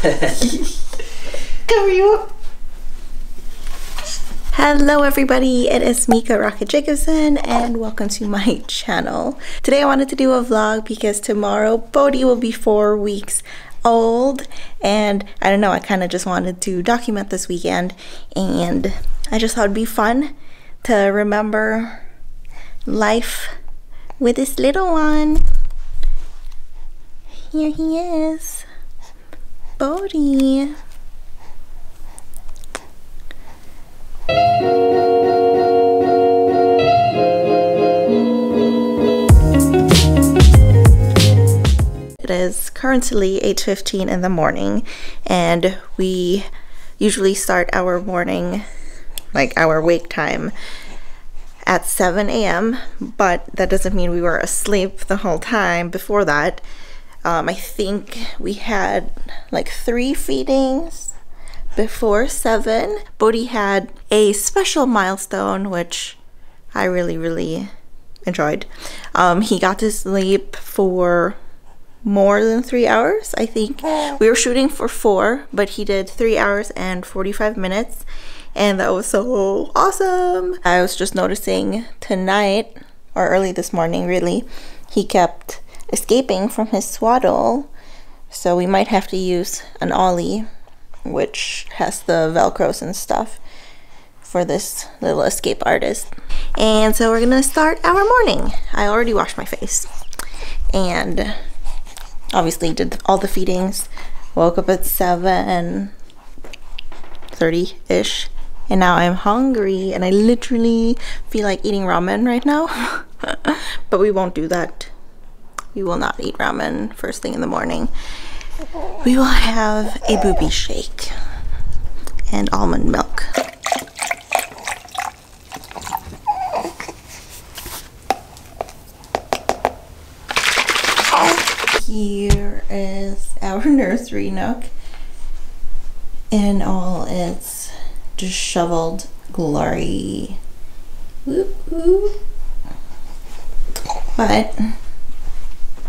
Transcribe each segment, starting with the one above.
Cover you up. Hello everybody, it is Mikka Roque-Jacobson and welcome to my channel. Today I wanted to do a vlog because tomorrow Bodhi will be four weeks old and I don't know, I kind of just wanted to document this weekend and I just thought it'd be fun to remember life with this little one. Here he is, Bodhi. It is currently 8.15 in the morning and we usually start our morning, like our wake time at 7 a.m. but that doesn't mean we were asleep the whole time before that. Um, I think we had like three feedings before 7. Bodhi had a special milestone which I really really enjoyed. Um, he got to sleep for more than three hours, I think. We were shooting for four, but he did three hours and 45 minutes, and that was so awesome. I was just noticing tonight, or early this morning, really, he kept escaping from his swaddle, so we might have to use an Ollie, which has the velcros and stuff for this little escape artist. And so we're gonna start our morning. I already washed my face. And obviously did all the feedings. Woke up at 7 30 ish and now i'm hungry and i literally feel like eating ramen right now. But we won't do that we will not eat ramen first thing in the morning. We will have a Boobie Shake and almond milk. Oh, here is our nursery nook. In all its disheveled glory. But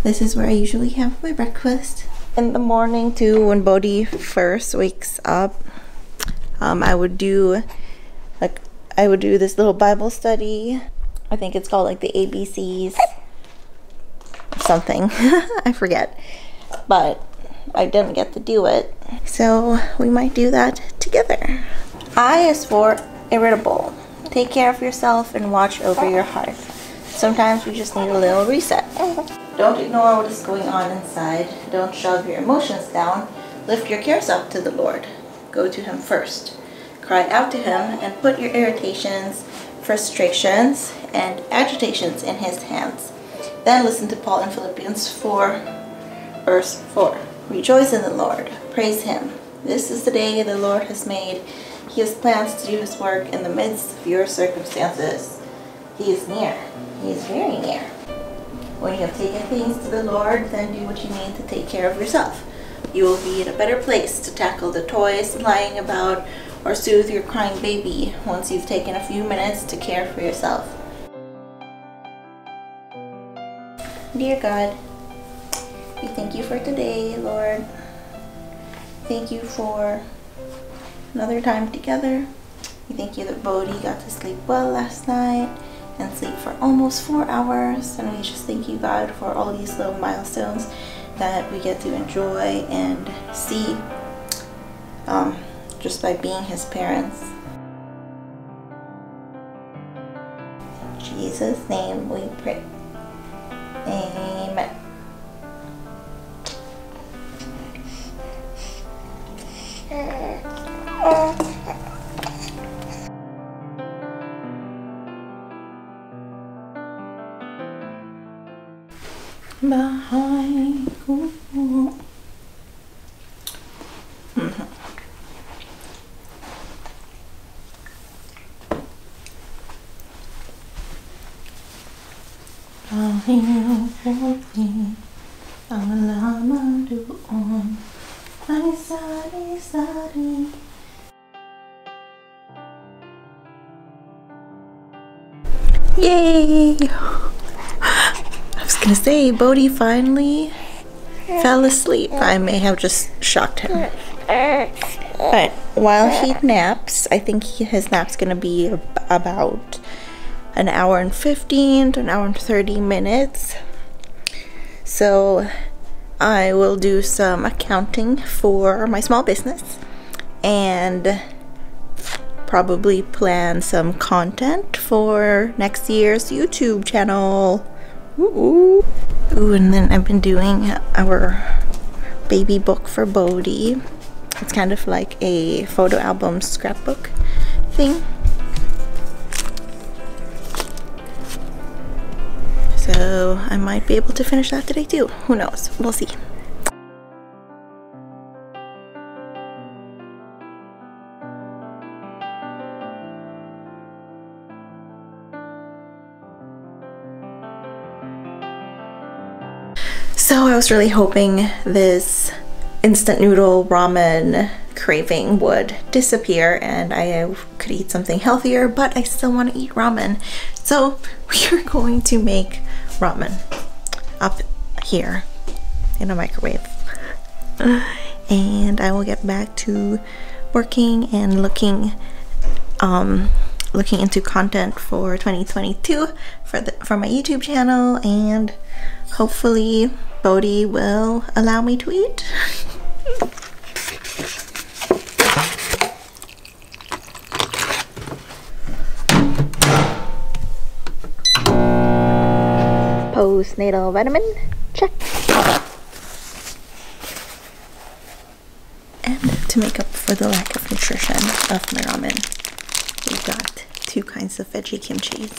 this is where I usually have my breakfast. In the morning too, when Bodhi first wakes up, um, I would do like I would do this little Bible study. I think it's called like the ABCs something. I forget. But I didn't get to do it. So we might do that together. I is for irritable. Take care of yourself and watch over your heart. Sometimes we just need a little reset. Don't ignore what is going on inside. Don't shove your emotions down. Lift your cares up to the Lord. Go to Him first. Cry out to Him and put your irritations, frustrations, and agitations in His hands. Then listen to Paul in Philippians 4, verse 4. Rejoice in the Lord. Praise Him. This is the day the Lord has made. He has plans to do His work in the midst of your circumstances. He is near. He is very near. When you have taken things to the Lord, then do what you need to take care of yourself. You will be in a better place to tackle the toys lying about or soothe your crying baby once you've taken a few minutes to care for yourself. Dear God, we thank you for today, Lord. Thank you for another time together. We thank you that Bodhi got to sleep well last night and sleep for almost four hours. And we just thank you, God, for all these little milestones that we get to enjoy and see um, just by being his parents. In Jesus' name we pray. Amen. Behind ooh. Gonna say, Bodhi finally fell asleep. I may have just shocked him. But while he naps, I think he, his nap's gonna be ab- about an hour and 15 to an hour and 30 minutes. So I will do some accounting for my small business and probably plan some content for next year's YouTube channel. Ooh, Ooh and then I've been doing our baby book for Bodhi. It's kind of like a photo album scrapbook thing. So I might be able to finish that today too. Who knows? We'll see. Was really hoping this instant noodle ramen craving would disappear and I could eat something healthier, but I still want to eat ramen. So we are going to make ramen up here in a microwave. And I will get back to working and looking um, looking into content for 2022 for the for my YouTube channel and hopefully Bodhi will allow me to eat. Postnatal vitamin, check. And to make up for the lack of nutrition of my ramen, we got two kinds of veggie kimchi.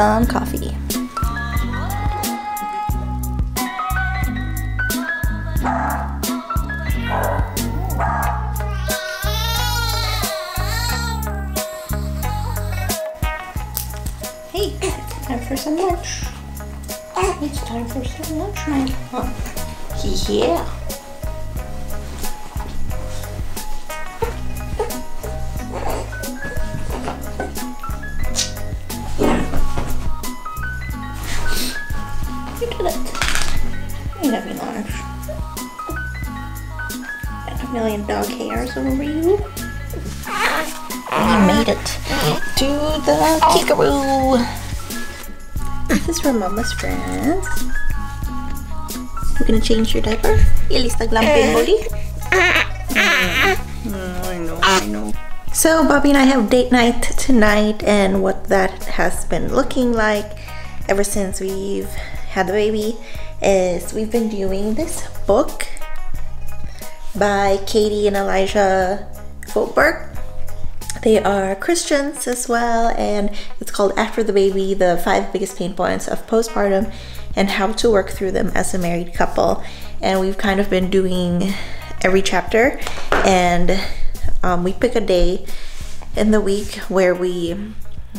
Some coffee. Hey, time for some lunch. It's time for some lunch, my huh? Yeah. Over you. We made it to the Keekaroo. This is from Mama's friends. We're gonna change your diaper. Ilista glamping eh. body. Mm, I know, I know. So Bobby and I have date night tonight and what that has been looking like ever since we've had the baby is we've been doing this book by Katie and Elijah Folberg. They are Christians as well, and it's called After the Baby The Five Biggest Pain Points of Postpartum and How to Work Through Them as a Married Couple. And we've kind of been doing every chapter, and um, we pick a day in the week where we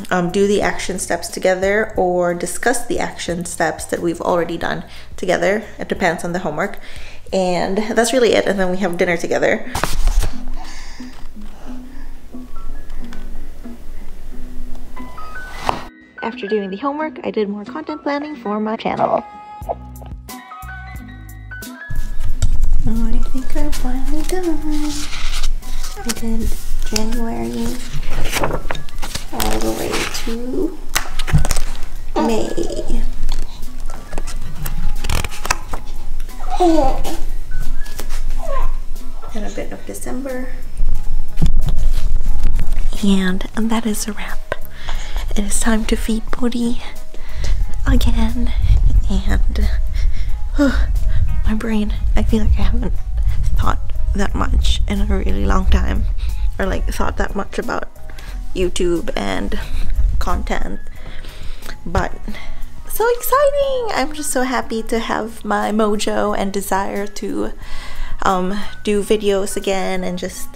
um, do the action steps together or discuss the action steps that we've already done together. It depends on the homework. And that's really it. And then we have dinner together. After doing the homework, I did more content planning for my channel. Oh, I think I'm finally done. I did January all the way to May. And a bit of December. And, that is a wrap. It is time to feed Bodhi again. And uh, my brain, I feel like I haven't thought that much in a really long time. Or like thought that much about YouTube and content. But so exciting! I'm just so happy to have my mojo and desire to um, do videos again and just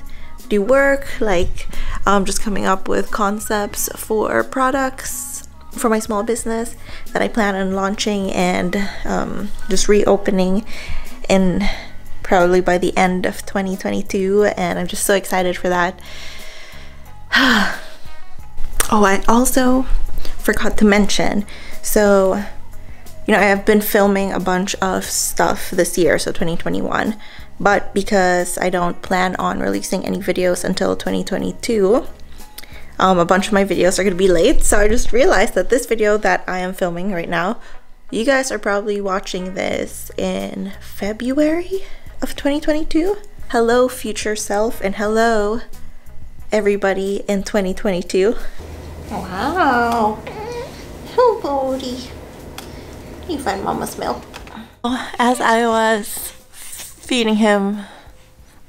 do work, like um, just coming up with concepts for products for my small business that I plan on launching and um, just reopening in probably by the end of 2022 and I'm just so excited for that. oh, I also forgot to mention, so you know, I have been filming a bunch of stuff this year, so 2021, but because I don't plan on releasing any videos until 2022, um, a bunch of my videos are going to be late, so I just realized that this video that I am filming right now, you guys are probably watching this in February of 2022. Hello, future self, and hello, everybody in 2022. Wow. Oh, Bodhi. You find mama's milk. Oh, as I was feeding him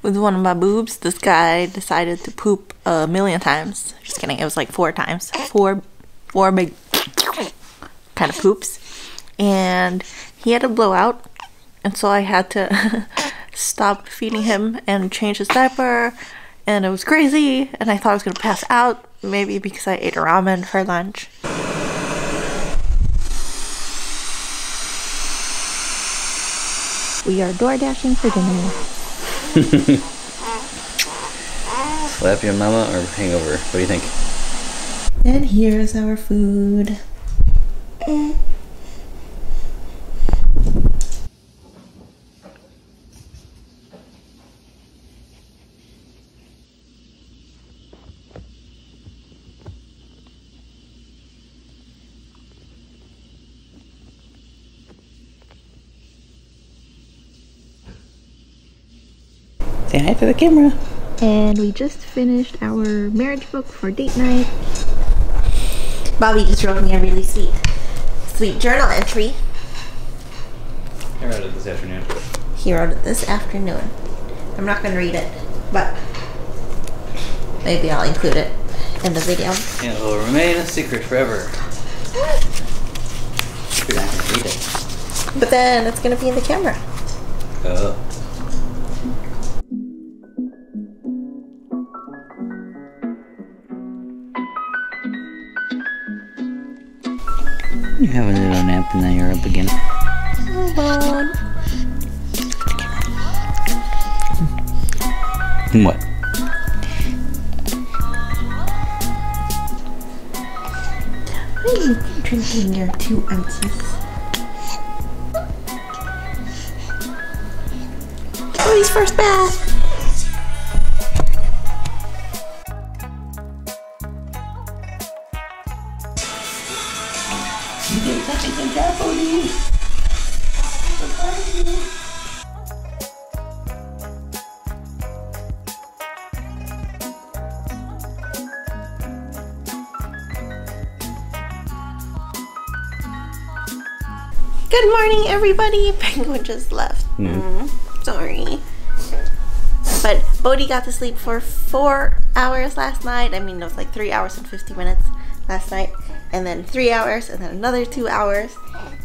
with one of my boobs, this guy decided to poop a million times. Just kidding, it was like four times. Four, four big kind of poops. And he had a blowout. And so I had to stop feeding him and change his diaper. And it was crazy. And I thought I was going to pass out. Maybe because I ate ramen for lunch. We are door dashing for dinner. Slap your mama or hangover? What do you think? And here's our food. Mm. Say hi to the camera. And we just finished our marriage book for date night. Bobby just wrote me a really sweet, sweet journal entry. I wrote it this afternoon. He wrote it this afternoon. I'm not going to read it, but maybe I'll include it in the video. It will remain a secret forever. You're not gonna read it. But then it's going to be in the camera. Oh. You have a little nap and then you're up again. Hold on. What? What are you drinking your two ounces? Cody's first bath. Good morning, everybody. Penguin just left. Mm, sorry. But Bodhi got to sleep for four hours last night. I mean, it was like three hours and 50 minutes last night. And then three hours, and then another two hours.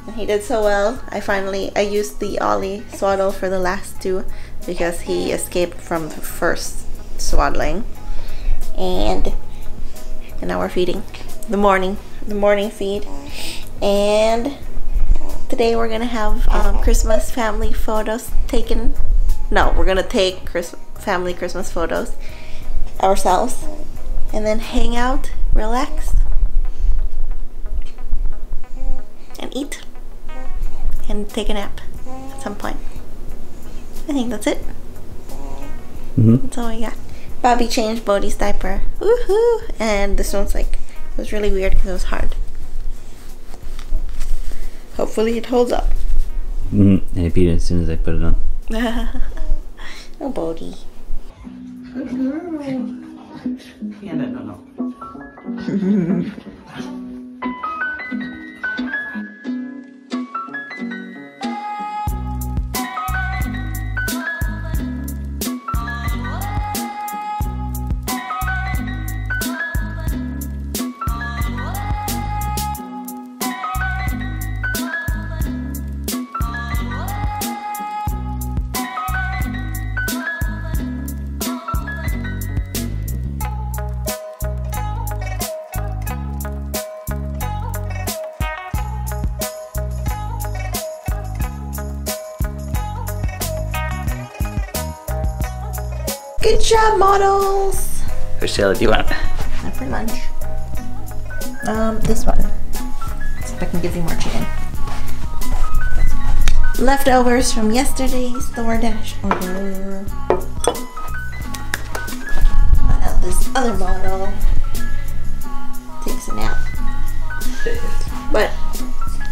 And he did so well. I finally, I used the Ollie swaddle for the last two because he escaped from the first swaddling. And, and now we're feeding the morning, the morning feed. And today we're gonna have um, Christmas family photos taken. No, we're gonna take Chris family Christmas photos ourselves and then hang out, relax, and eat and take a nap at some point. I think that's it. Mm-hmm. That's all I got. Bobby changed Bodhi's diaper. Woohoo! And this one's like, it was really weird because it was hard. Hopefully it holds up. Mm-hmm. And I peed it as soon as I put it on. oh, Bodhi. Yeah, no, no, no. Good job, models. Which salad do you want? Not for lunch. Um, this one. See if I can give you more chicken. Leftovers from yesterday's DoorDash order. This other model takes a nap. But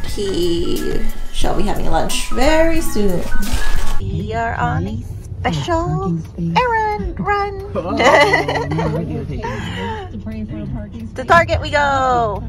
he shall be having lunch very soon. We are on a special errand run. to Target we go.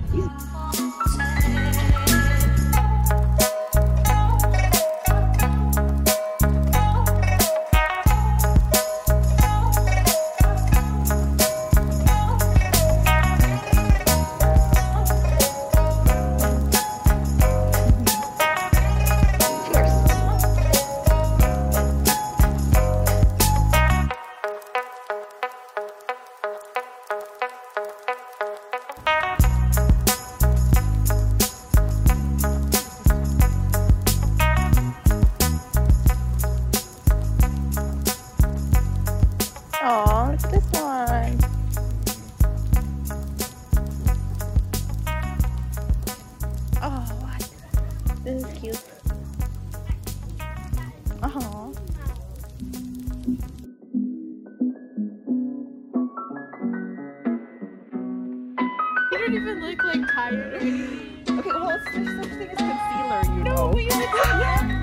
Tired. Okay, well, it's, such thing as concealer, you No, know.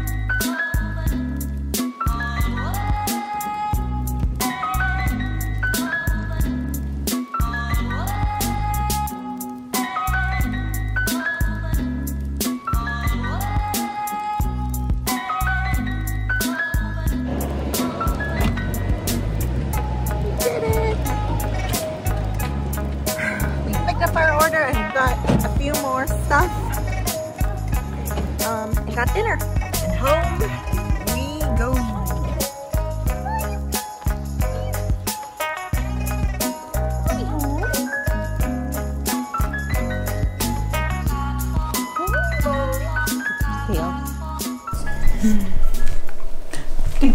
Got dinner. And home we go.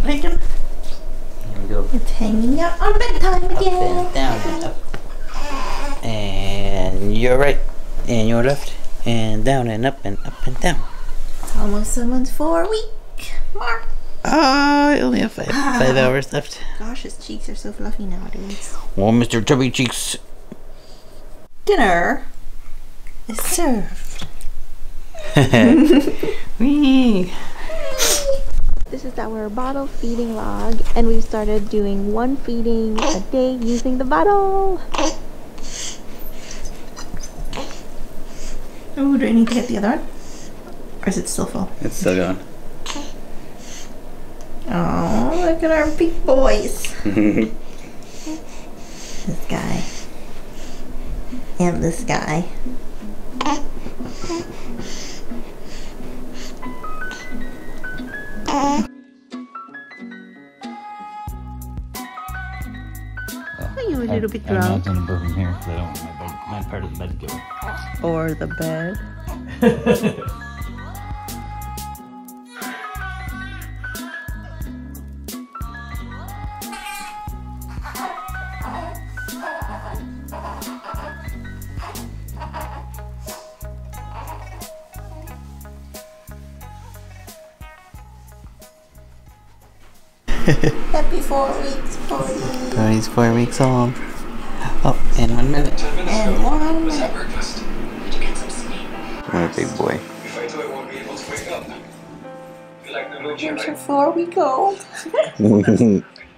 Bacon. Here we go. It's hanging out on bedtime again. Up again. and down and up. And you're right. And you're left. And down and up and up and down. It's almost someone's four week mark. Ah, I only have five, five hours left. Gosh, his cheeks are so fluffy nowadays. Well, Mr. Chubby Cheeks. Dinner is served. Whee! This is our bottle feeding log, and we've started doing one feeding a day using the bottle. Oh, do I need to get the other one? Or is it still full? It's still going. Oh, look at our big boys. this guy. And this guy. Are you a little bit drunk. I'm drunk? not gonna go from here because I don't want my, bed, my part of the bed to go. Or the bed? four weeks, Cody. Cody's four weeks old. Oh, and one minute. And one minute. What a big boy. If I do, I won't be able to wake up. You like the Here's your four week old.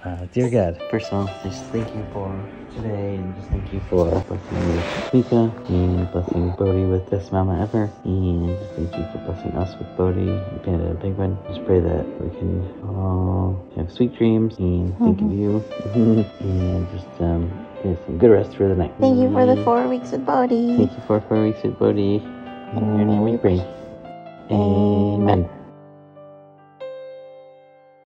Uh, dear God, first of all, just thank you for today, and just thank you for blessing Mikka and blessing Bodhi with best mama ever, and thank you for blessing us with Bodhi and Panda and Big One. Just pray that we can all have sweet dreams and think of you, and just um, get some good rest for the night. Thank you for the four weeks with Bodhi. Thank you for four weeks with Bodhi. In your name we pray. Amen.